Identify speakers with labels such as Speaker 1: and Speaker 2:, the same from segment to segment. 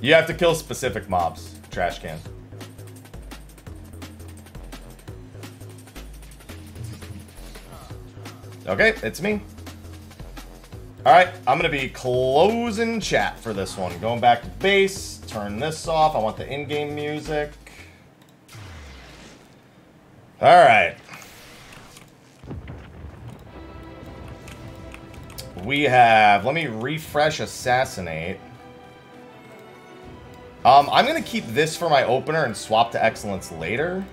Speaker 1: You have to kill specific mobs. Trash can. Okay, it's me. Alright, I'm going to be closing chat for this one. Going back to base, turn this off. I want the in-game music. Alright. We have, let me refresh Assassinate. Um, I'm going to keep this for my opener and swap to Excellence later.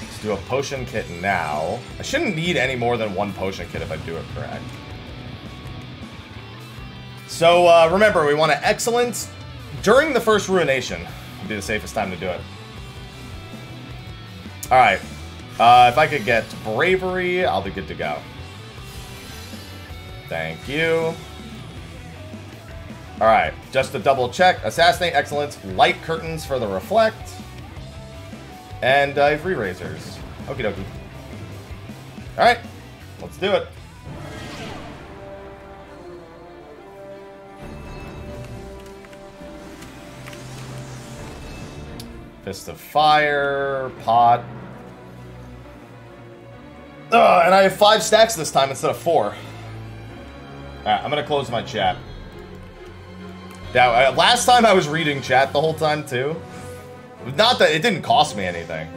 Speaker 1: Let's do a potion kit now. I shouldn't need any more than one potion kit if I do it correct. So, uh, remember, we want to Excellence during the first Ruination. Would be the safest time to do it. Alright. Uh, if I could get Bravery, I'll be good to go. Thank you. Alright, just to double check. Assassinate, Excellence, Light Curtains for the Reflect. And Ivory Razors. Okie dokie. Alright, let's do it. Fist of Fire, Pot. Ugh, and I have five stacks this time instead of four. I'm gonna close my chat. Now, uh, last time I was reading chat the whole time too. Not that it didn't cost me anything.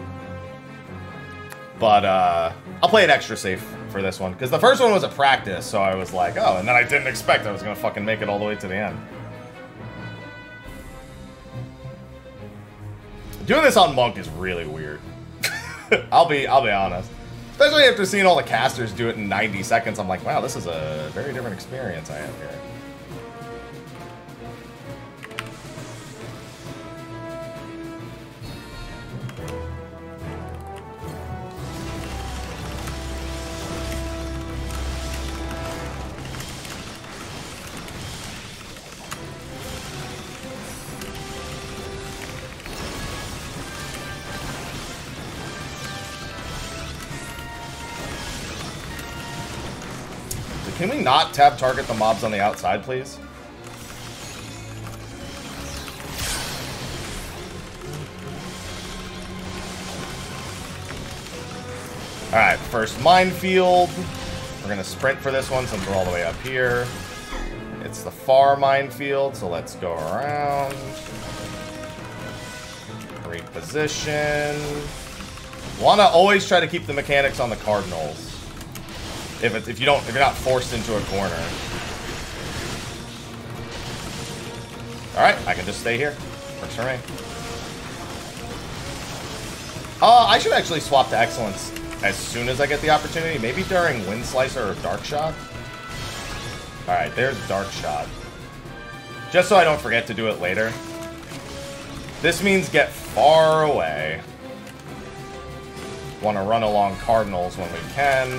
Speaker 1: But uh, I'll play it extra safe for this one. Because the first one was a practice, so I was like, oh, and then I didn't expect I was to fucking make it all the way to the end. Doing this on Monk is really weird. I'll be I'll be honest. Especially after seeing all the casters do it in 90 seconds, I'm like, wow, this is a very different experience I have here. Can we not tab target the mobs on the outside, please? Alright, first minefield. We're gonna sprint for this one since we're all the way up here. It's the far minefield, so let's go around. Reposition. Wanna always try to keep the mechanics on the cardinals. If if you don't if you're not forced into a corner. Alright, I can just stay here. Works for me. Uh, I should actually swap to Excellence as soon as I get the opportunity. Maybe during Wind Slicer or Dark Shot. Alright, there's Dark Shot. Just so I don't forget to do it later. This means get far away. Want to run along Cardinals when we can.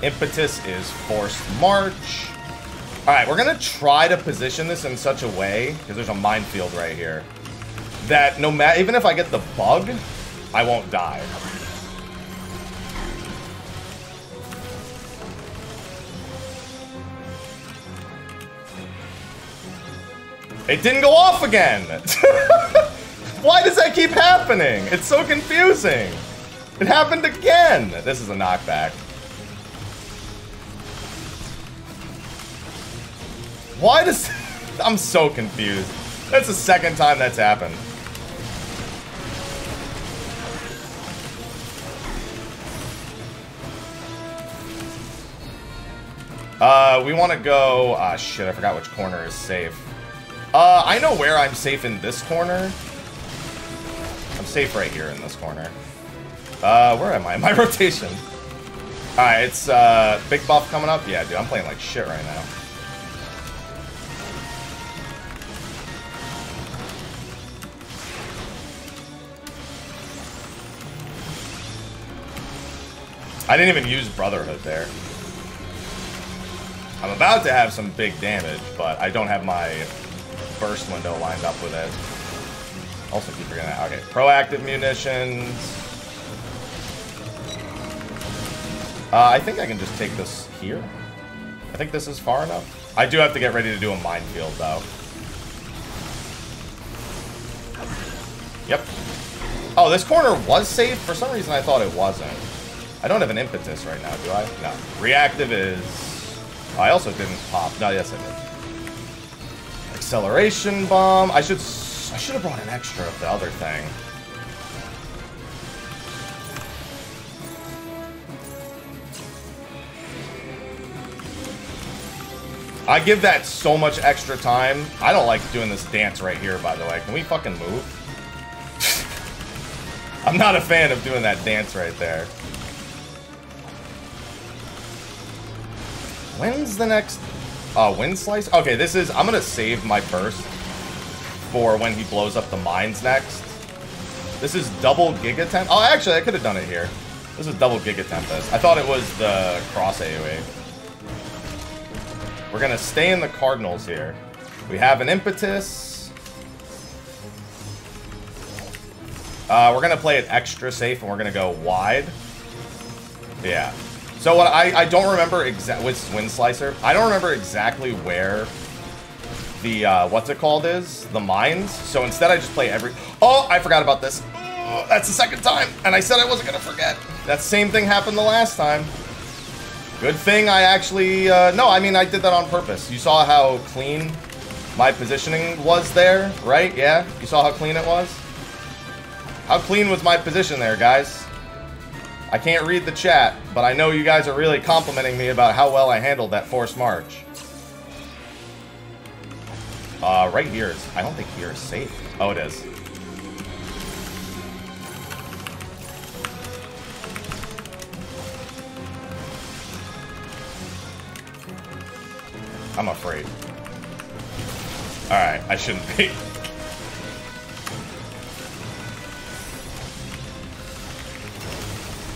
Speaker 1: Impetus is Forced March. Alright, we're going to try to position this in such a way, because there's a minefield right here, that no matter, even if I get the bug, I won't die. It didn't go off again! Why does that keep happening? It's so confusing! It happened again! This is a knockback. Why does... I'm so confused. That's the second time that's happened. Uh, we want to go... Ah, shit, I forgot which corner is safe. Uh, I know where I'm safe in this corner. I'm safe right here in this corner. Uh, where am I? My rotation. Alright, it's, uh, big buff coming up? Yeah, dude, I'm playing like shit right now. I didn't even use Brotherhood there. I'm about to have some big damage, but I don't have my burst window lined up with it. Also keep forgetting that. Okay, proactive munitions. Uh, I think I can just take this here. I think this is far enough. I do have to get ready to do a minefield, though. Yep. Oh, this corner was safe? For some reason, I thought it wasn't. I don't have an impetus right now, do I? No. Reactive is... I also didn't pop. No, yes, I did. Acceleration bomb. I should... I should have brought an extra of the other thing. I give that so much extra time. I don't like doing this dance right here, by the way. Can we fucking move? I'm not a fan of doing that dance right there. When's the next... Uh, wind slice? Okay, this is... I'm gonna save my burst for when he blows up the mines next. This is double Giga Tempest. Oh, actually, I could have done it here. This is double Giga Tempest. I thought it was the cross AoE. We're going to stay in the Cardinals here. We have an Impetus. Uh, we're going to play it extra safe, and we're going to go wide. Yeah. So what I, I don't remember exactly with Wind Slicer. I don't remember exactly where the, uh, what's it called is? The mines. So instead I just play every... Oh, I forgot about this. Oh, that's the second time. And I said I wasn't to forget. That same thing happened the last time. Good thing I actually, uh, no, I mean, I did that on purpose. You saw how clean my positioning was there, right? Yeah? You saw how clean it was? How clean was my position there, guys? I can't read the chat, but I know you guys are really complimenting me about how well I handled that forced march. Uh, right here is, I don't think here is safe. Oh, it is. I'm afraid. Alright, I shouldn't be.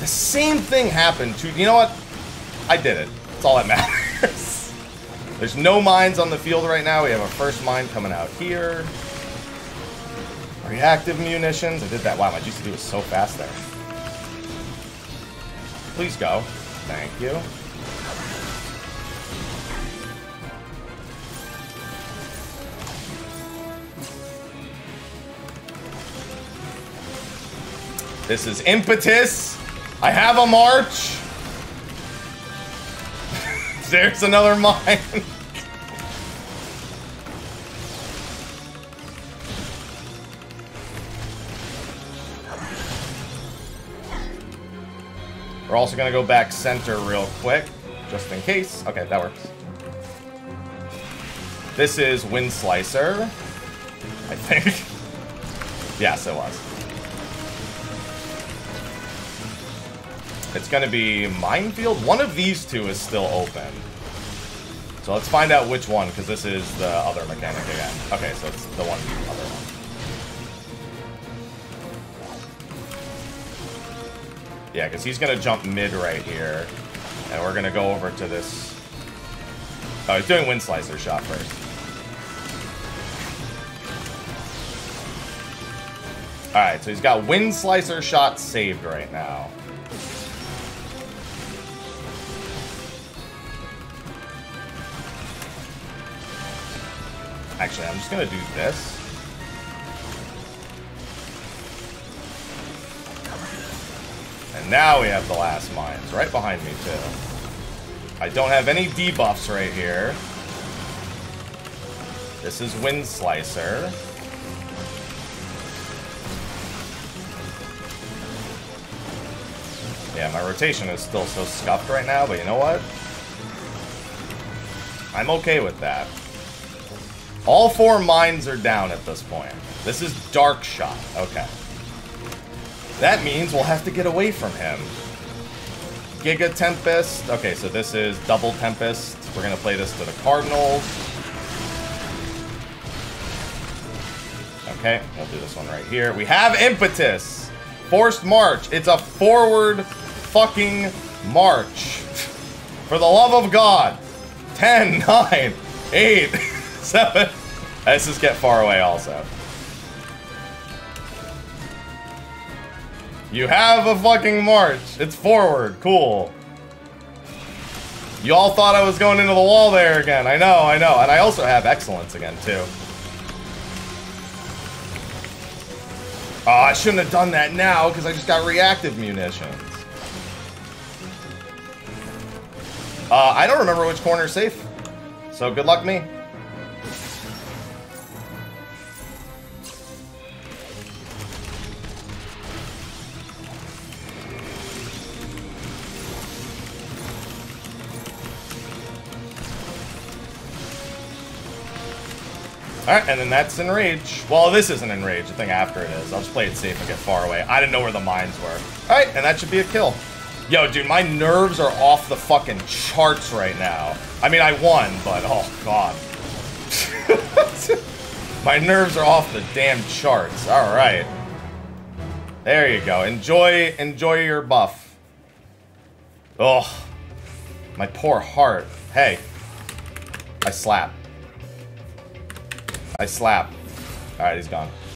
Speaker 1: The same thing happened to... You know what? I did it. That's all that matters. There's no mines on the field right now. We have a first mine coming out here. Reactive munitions. I did that. Wow, my GCD was so fast there. Please go. Thank you. This is impetus. I have a march. There's another mine. We're also to go back center real quick, just in case. Okay, that works. This is Wind Slicer, I think. yes, it was. It's going to be Minefield. One of these two is still open. So let's find out which one, because this is the other mechanic again. Okay, so it's the one, other one. Yeah, because he's going to jump mid right here. And we're going to go over to this... Oh, he's doing Wind Slicer shot first. Alright, so he's got Wind Slicer shot saved right now. Actually, I'm just to do this. And now we have the last mines right behind me, too. I don't have any debuffs right here. This is Wind Slicer. Yeah, my rotation is still so scuffed right now, but you know what? I'm okay with that. All four mines are down at this point. This is Dark Shot. Okay. That means we'll have to get away from him. Giga Tempest. Okay, so this is Double Tempest. We're going to play this to the Cardinals. Okay, we'll do this one right here. We have Impetus. Forced March. It's a forward fucking march. For the love of God. 10, 9, 8, seven. Let's just get far away also. You have a fucking march. It's forward. Cool. You all thought I was going into the wall there again. I know, I know. And I also have excellence again, too. Oh, I shouldn't have done that now because I just got reactive munitions. Uh, I don't remember which corner is safe. So good luck me. Alright, and then that's Enrage. Well, this isn't Enrage, the thing after it is. I'll just play it safe and get far away. I didn't know where the mines were. Alright, and that should be a kill. Yo, dude, my nerves are off the fucking charts right now. I mean, I won, but oh god. my nerves are off the damn charts. Alright. There you go. Enjoy, enjoy your buff. Oh, my poor heart. Hey, I slap. I slap. Alright, he's gone.